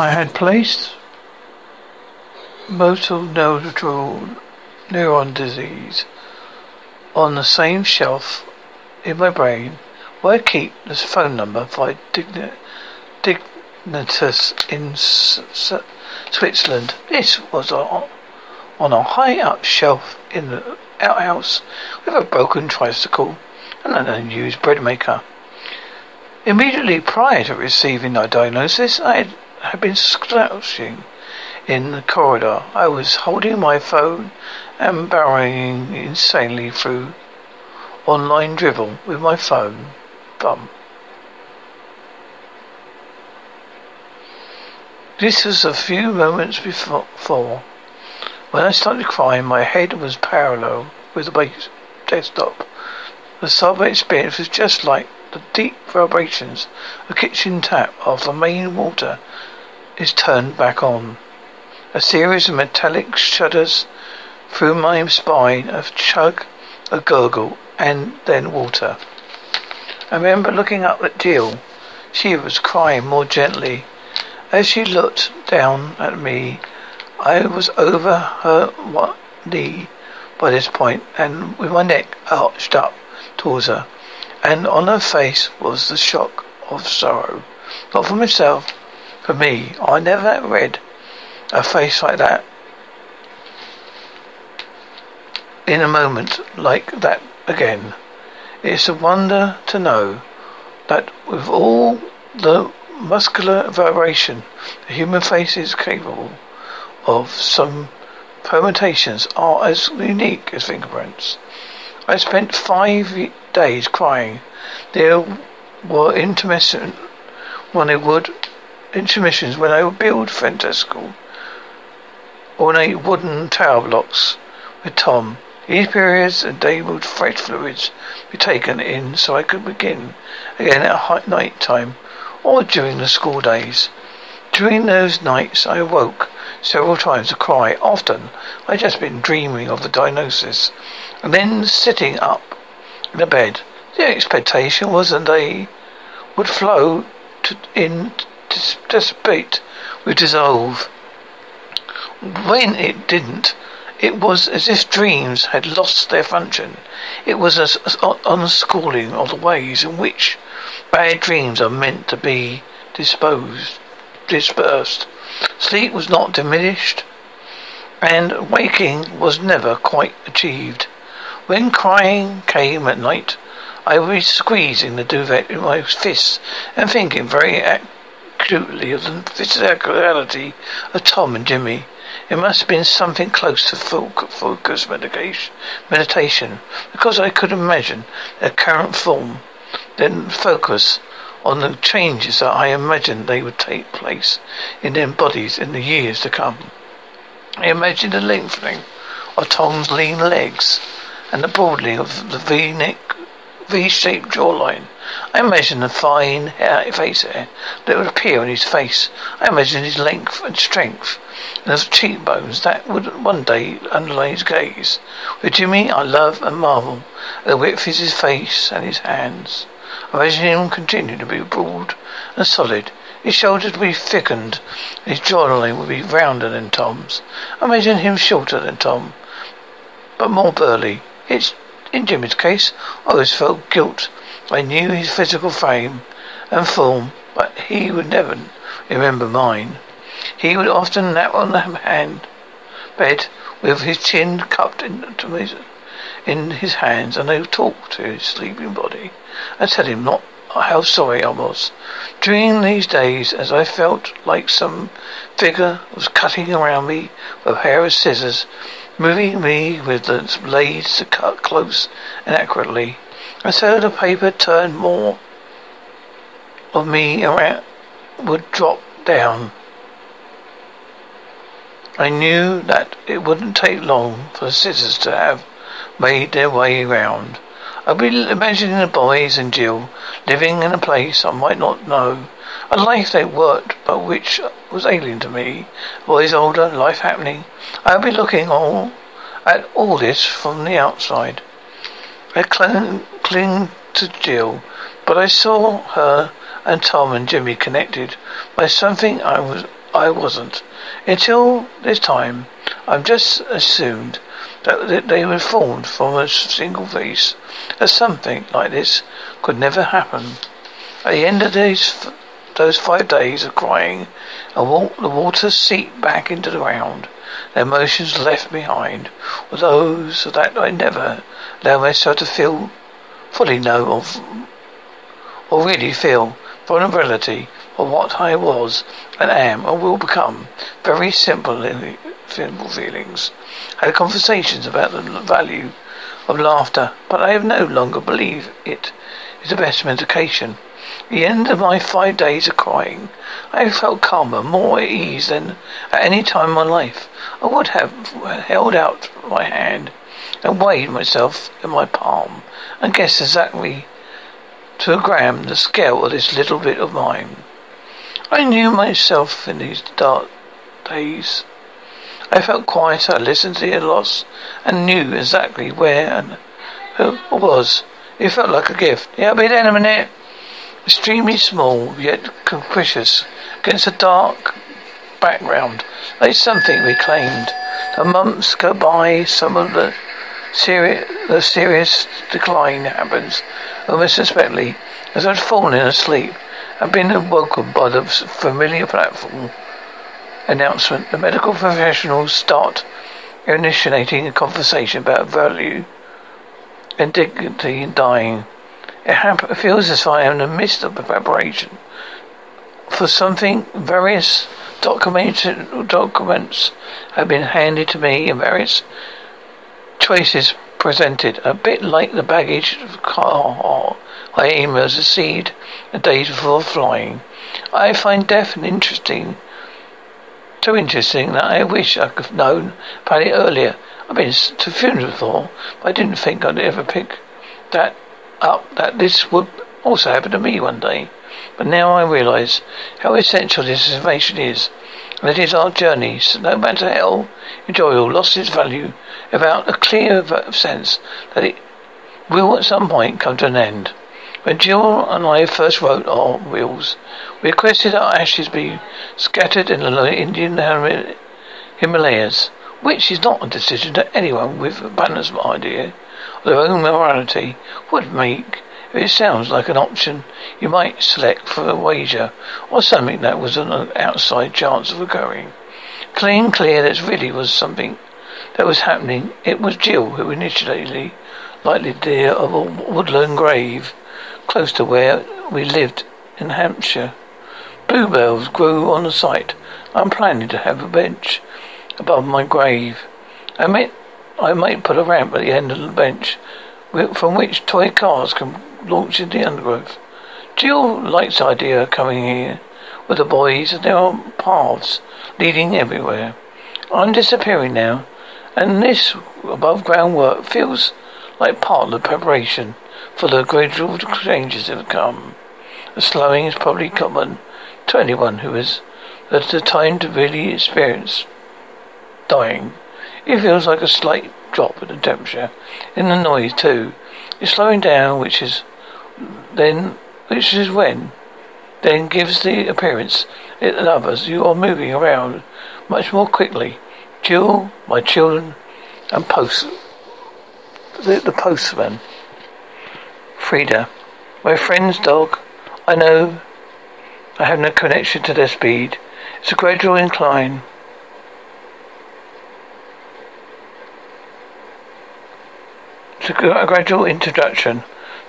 I had placed motor neural neuron disease on the same shelf in my brain where I keep this phone number for Digni- Dignitas in S- S- Switzerland. This was on, on a high up shelf in the outhouse with a broken tricycle and an unused bread maker. Immediately prior to receiving my diagnosis, I had, had been slouching in the corridor. I was holding my phone and barreling insanely through online drivel with my phone thumb. This was a few moments before. When I started crying, my head was parallel with the desktop. The sober experience was just like the deep vibrations of a kitchen tap after main water is turned back on. A series of metallic shudders through my spine, a chug, a gurgle, and then water. I remember looking up at Jill. She was crying more gently. As she looked down at me, I was over her knee by this point, and with my neck arched up towards her, and on her face was the shock of sorrow. Not for myself, for me. I never read a face like that in a moment like that again. It's a wonder to know that with all the muscular vibration the human face is capable of, some permutations are as unique as fingerprints. I spent five days crying. There were intermission when I would intermissions when I would build fantastical ornate wooden tower blocks with Tom. These periods enabled fresh fluids be taken in so I could begin again at night time or during the school days. During those nights I awoke several times to cry. Often I just been dreaming of the diagnosis and then sitting up in the bed. The expectation was that they would flow to, in to dissipate, would dissolve. When it didn't, it was as if dreams had lost their function. It was an unschooling of the ways in which bad dreams are meant to be disposed, dispersed. Sleep was not diminished, and waking was never quite achieved. When crying came at night, I was squeezing the duvet in my fists and thinking very acutely of the physicality of Tom and Jimmy. It must have been something close to focus meditation, because I could imagine their current form, then focus on the changes that I imagined they would take place in their bodies in the years to come. I imagined the lengthening of Tom's lean legs and the broadening of the V-neck V-shaped jawline. I imagined the fine face hair that would appear on his face. I imagined his length and strength and of cheekbones that would one day underlie his gaze. With Jimmy, I love and marvel at the width of his face and his hands. I imagine him continue to be broad and solid. His shoulders would be thickened, his jawline would be rounder than Tom's. I imagine him shorter than Tom, but more burly. It's in Jimmy's case, I always felt guilt. I knew his physical frame and form, but he would never remember mine. He would often nap on the hand bed with his chin cupped into his, in his hands, and I would talk to his sleeping body and tell him not how sorry I was. During these days, as I felt like some figure was cutting around me with a pair of scissors, moving me with the blades to cut close and accurately, and so the paper turned more of me around would drop down. I knew that it wouldn't take long for the scissors to have made their way round. I'd be imagining the boys and Jill living in a place I might not know, a life they worked but which was alien to me. Boys older, life happening. I'd be looking all at all this from the outside. I clung, cling to Jill, but I saw her and Tom and Jimmy connected by something I was I wasn't. Until this time, I've just assumed that they were formed from a single face, that something like this could never happen. At the end of these, those five days of crying, I walked the water seeped back into the ground. The emotions left behind were those that I never allowed myself to feel, fully know of, or really feel vulnerability for what I was and am and will become. Very simple, simple feelings. I had conversations about the value of laughter, but I have no longer believe it is the best medication. The end of my five days of crying, I felt calmer, more at ease than at any time in my life. I would have held out my hand and weighed myself in my palm and guessed exactly to a gram the scale of this little bit of mine. I knew myself in these dark days. I felt quieter, listened to the loss, and knew exactly where and who it was. It felt like a gift. Yeah, I'll be there in a minute. Extremely small, yet capricious, against a dark background, like something reclaimed. The months go by, some of the serious, the serious decline happens, almost suspectly, as I'd fallen asleep and been awoken by the familiar platform announcement. The medical professionals start initiating a conversation about value and dignity in dying. It feels as if I am in the midst of preparation for something. Various documents have been handed to me in various choices presented, a bit like the baggage of a car I aim as a seed the days before flying. I find death an interesting, too interesting that I wish I could have known about it earlier. I've been to funerals before, but I didn't think I'd ever pick that up that this would also happen to me one day. But now I realize how essential this information is, and it is our journey, so no matter how enjoyable, lost its value without a clear sense that it will at some point come to an end. When Jill and I first wrote our wills, we requested our ashes be scattered in the Indian Himalayas, which is not a decision that anyone with a balanced idea their own morality would make. If it sounds like an option you might select for a wager, or something that was an outside chance of occurring. Clean clear that really was something that was happening. It was Jill who initially likely the idea of a woodland grave close to where we lived in Hampshire. Bluebells grew on the site. I'm planning to have a bench above my grave. I might I might put a ramp at the end of the bench from which toy cars can launch into the undergrowth. Jill likes the idea of coming here with the boys and there are paths leading everywhere. I'm disappearing now, and this above ground work feels like part of the preparation for the gradual changes that have come. The slowing is probably common to anyone who has the time to really experience dying. It feels like a slight drop in the temperature. In the noise too. It's slowing down which is then which is when then gives the appearance that others you are moving around much more quickly. Jill, my children and post the, the postman. Frida. My friend's dog. I know I have no connection to their speed. It's a gradual incline. It's a gradual introduction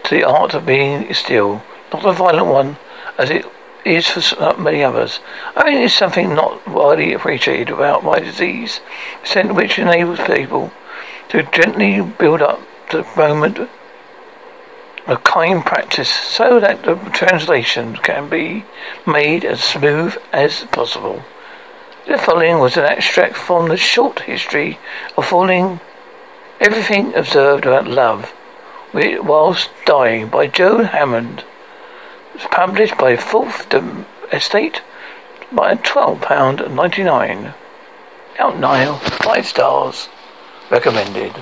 to the art of being still, not a violent one as it is for uh, many others. I mean, it's something not widely appreciated about my disease, which enables people to gently build up the moment of kind practice so that the translation can be made as smooth as possible. The following was an extract from the short history of falling everything observed about love whilst dying by Joe Hammond. Was published by Fourth Estate by £12.99. Out Nile, five stars, recommended.